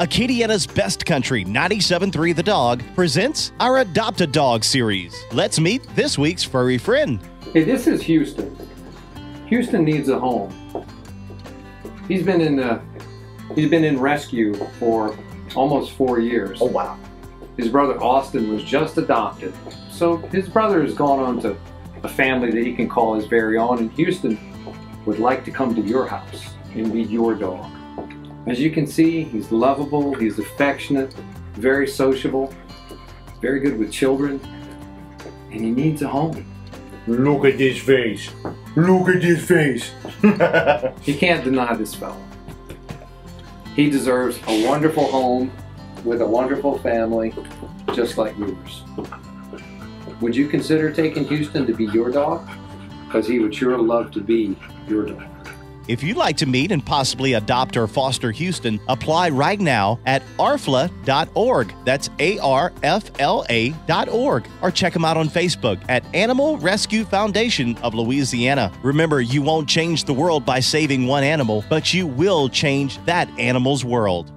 Acadiana's Best Country 97.3 The Dawg presents our Adopt a Dawg series. Let's meet this week's furry friend. Hey, this is Houston. Houston needs a home. He's been in the he's been in rescue for almost four years. Oh wow. His brother Austin was just adopted. So his brother has gone on to a family that he can call his very own, and Houston would like to come to your house and be your dog. As you can see, he's lovable, he's affectionate, very sociable, very good with children, and he needs a home. Look at this face. Look at this face. You can't deny this fellow. He deserves a wonderful home with a wonderful family, just like yours. Would you consider taking Houston to be your dog? Because he would sure love to be your dog. If you'd like to meet and possibly adopt or foster Houston, apply right now at arfla.org. That's A R F L A.org. Or check them out on Facebook at Animal Rescue Foundation of Louisiana. Remember, you won't change the world by saving one animal, but you will change that animal's world.